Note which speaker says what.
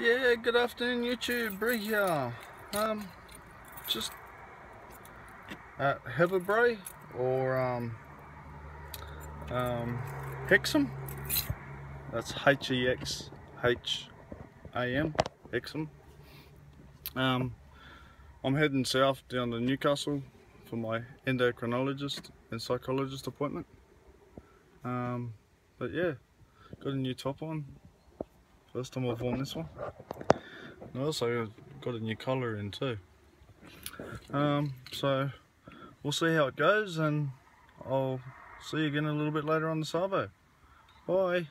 Speaker 1: Yeah, good afternoon YouTube, Brie here. Um, just at Heatherbrae or um, um, Hexham. That's H-E-X-H-A-M, Hexham. Um, I'm heading south down to Newcastle for my endocrinologist and psychologist appointment. Um, but yeah, got a new top on, First time I've worn this one. And also got a new collar in too. Um, so we'll see how it goes and I'll see you again a little bit later on the Savo. Bye.